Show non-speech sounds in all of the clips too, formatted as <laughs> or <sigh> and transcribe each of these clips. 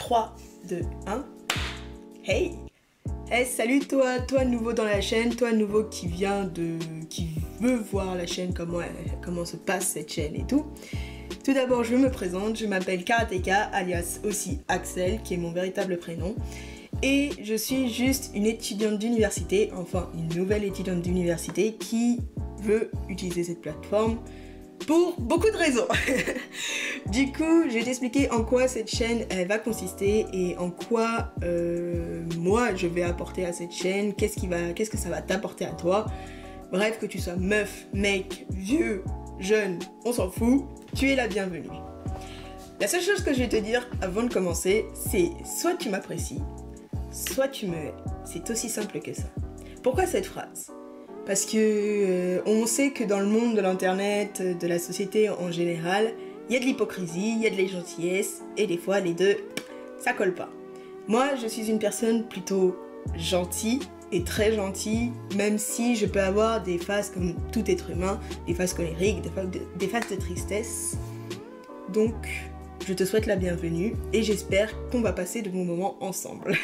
3, 2, 1. Hey Hey, salut toi, toi nouveau dans la chaîne, toi nouveau qui vient de... qui veut voir la chaîne, comment, comment se passe cette chaîne et tout. Tout d'abord, je me présente, je m'appelle Karateka, alias aussi Axel, qui est mon véritable prénom. Et je suis juste une étudiante d'université, enfin une nouvelle étudiante d'université qui veut utiliser cette plateforme pour beaucoup de raisons. <laughs> du coup, je vais t'expliquer en quoi cette chaîne va consister et en quoi euh, moi je vais apporter à cette chaîne, qu'est-ce qui va, qu'est-ce que ça va t'apporter à toi. Bref, que tu sois meuf, mec, vieux, jeune, on s'en fout, tu es la bienvenue. La seule chose que je vais te dire avant de commencer, c'est soit tu m'apprécies, soit tu me hais. C'est aussi simple que ça. Pourquoi cette phrase? Parce que euh, on sait que dans le monde de l'internet, de la société en général, il y a de l'hypocrisie, il y a de la gentillesse, et des fois les deux, ça colle pas. Moi, je suis une personne plutôt gentille et très gentille, même si je peux avoir des phases comme tout être humain, des phases colériques, des phases de tristesse. Donc, je te souhaite la bienvenue et j'espère qu'on va passer de bons moments ensemble.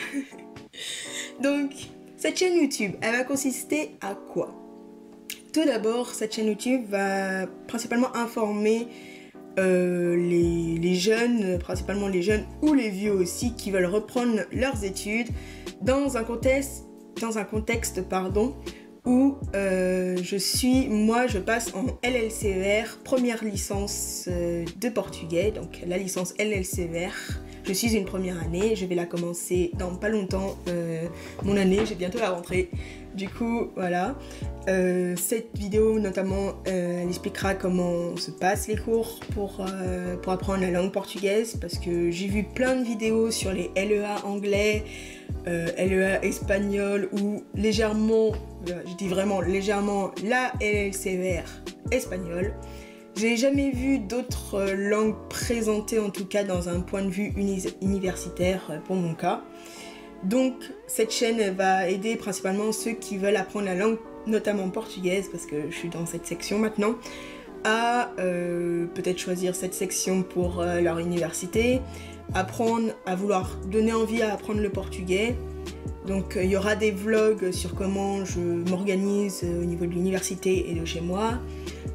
<laughs> Donc, cette chaîne YouTube, elle va consister à quoi? Tout d'abord, cette chaîne YouTube va principalement informer euh, les, jeunes, principalement les jeunes ou les vieux aussi, qui veulent reprendre leurs études dans un contexte, dans un contexte pardon, où euh, je suis, moi je passe en LLCER, première licence euh, de portugais, donc la licence LLCER je suis une première année, je vais la commencer dans pas longtemps, mon année, j'ai bientôt la rentrée. Du coup, voilà. Euh, cette vidéo, notamment, euh, elle expliquera comment se passent les cours pour, pour apprendre la langue portugaise parce que j'ai vu plein de vidéos sur les LEA anglais, LEA espagnol ou légèrement, je dis vraiment légèrement, la LLCR espagnol. J'ai jamais vu d'autres euh, langues présentées, en tout cas dans un point de vue universitaire euh, pour mon cas. Donc cette chaîne va aider principalement ceux qui veulent apprendre la langue, notamment portugaise, parce que je suis dans cette section maintenant, à euh, peut-être choisir cette section pour leur université, apprendre à vouloir donner envie à apprendre le portugais. Donc il y aura des vlogs sur comment je m'organise au niveau de l'université et de chez moi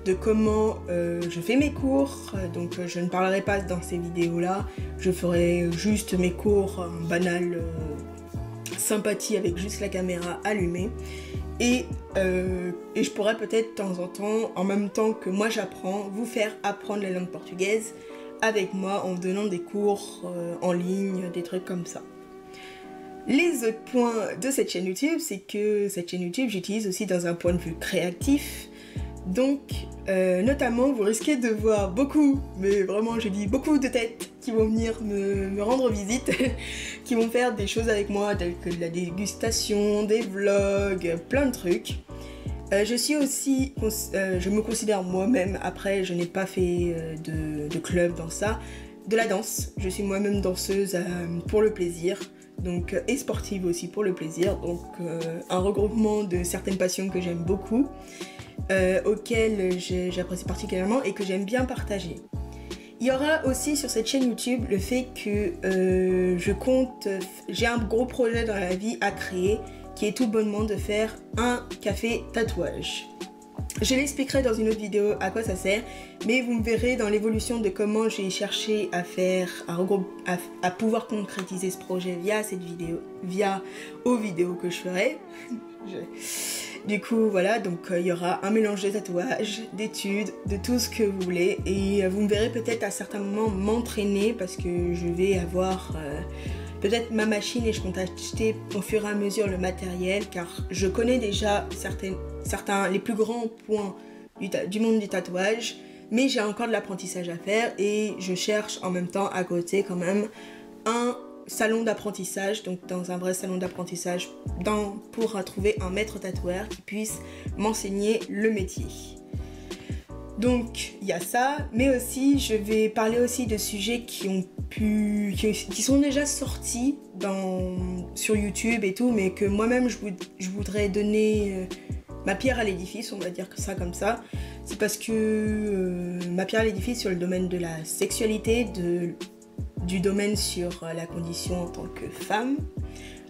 de comment euh, je fais mes cours. Donc euh, je ne parlerai pas dans ces vidéos-là. Je ferai juste mes cours en banal euh, sympathie avec juste la caméra allumée. Et, et je pourrais peut-être de temps en temps, en même temps que moi j'apprends, vous faire apprendre la langue portugaise avec moi en donnant des cours en ligne, des trucs comme ça. Les autres points de cette chaîne YouTube, c'est que cette chaîne YouTube, j'utilise aussi dans un point de vue créatif. Donc, euh, notamment, vous risquez de voir beaucoup, mais vraiment, je dis beaucoup de têtes qui vont venir me, rendre visite, <laughs> qui vont faire des choses avec moi, telles que de la dégustation, des vlogs, plein de trucs. Euh, je suis aussi, euh, je me considère moi-même, après je n'ai pas fait de, de, club dans ça, de la danse. Je suis moi-même danseuse pour le plaisir, donc et sportive aussi pour le plaisir. Donc un regroupement de certaines passions que j'aime beaucoup. Euh, auquel j'apprécie particulièrement et que j'aime bien partager. Il y aura aussi sur cette chaîne YouTube le fait que euh, je compte, j'ai un gros projet dans la vie à créer qui est tout bonnement de faire un café tatouage. Je l'expliquerai dans une autre vidéo à quoi ça sert, mais vous me verrez dans l'évolution de comment j'ai cherché à faire, à, à, pouvoir concrétiser ce projet via cette vidéo, via aux vidéos que je ferai. <laughs> Du coup, voilà, donc euh, il y aura un mélange de tatouages, d'études, de tout ce que vous voulez. Et euh, vous me verrez peut-être à certains moments m'entraîner parce que je vais avoir euh, peut-être ma machine et je compte acheter au fur et à mesure le matériel car je connais déjà certains, les plus grands points du, du monde du tatouage. Mais j'ai encore de l'apprentissage à faire et je cherche en même temps à côté quand même un salon d'apprentissage, donc dans un vrai salon d'apprentissage pour trouver un maître tatoueur qui puisse m'enseigner le métier. Donc il y a ça, mais aussi je vais parler aussi de sujets qui ont pu, qui, sont déjà sortis dans, sur YouTube et tout, mais que moi-même je, voudrais donner euh, ma pierre à l'édifice, on va dire ça comme ça. C'est parce que euh, ma pierre à l'édifice sur le domaine de la sexualité, de du domaine sur la condition en tant que femme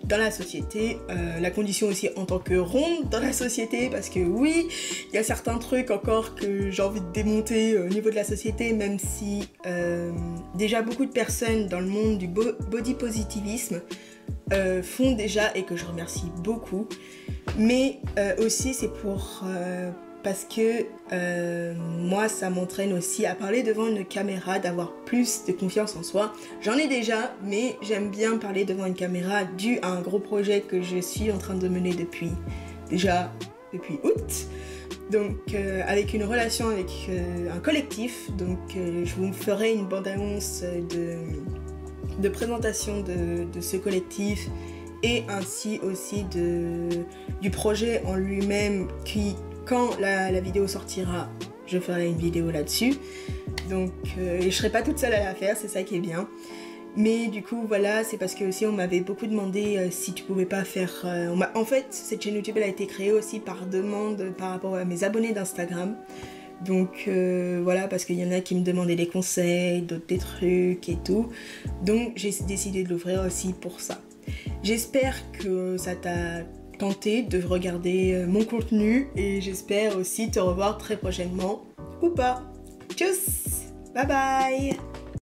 dans la société, euh, la condition aussi en tant que ronde dans la société, parce que oui, il y a certains trucs encore que j'ai envie de démonter au niveau de la société, même si euh, déjà beaucoup de personnes dans le monde du body positivisme euh, font déjà et que je remercie beaucoup, mais aussi c'est pour parce que euh, moi, ça m'entraîne aussi à parler devant une caméra, d'avoir plus de confiance en soi. J'en ai déjà, mais j'aime bien parler devant une caméra dû à un gros projet que je suis en train de mener depuis déjà depuis août. Donc euh, avec une relation avec euh, un collectif, donc je vous ferai une bande-annonce de, de, présentation de, de, ce collectif et ainsi aussi de, du projet en lui-même qui quand la, vidéo sortira, je ferai une vidéo là-dessus. Donc, euh, je serai pas toute seule à la faire, c'est ça qui est bien. Mais du coup, voilà, c'est parce que aussi on m'avait beaucoup demandé euh, si tu pouvais pas faire. Euh, en fait, cette chaîne YouTube elle a été créée aussi par demande par rapport à mes abonnés d'Instagram. Donc voilà, parce qu'il y en a qui me demandaient des conseils, d'autres des trucs et tout. Donc j'ai décidé de l'ouvrir aussi pour ça. J'espère que ça t'a de regarder euh, mon contenu et j'espère aussi te revoir très prochainement. Ou pas. Tchuss. Bye bye